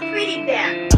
pretty bear.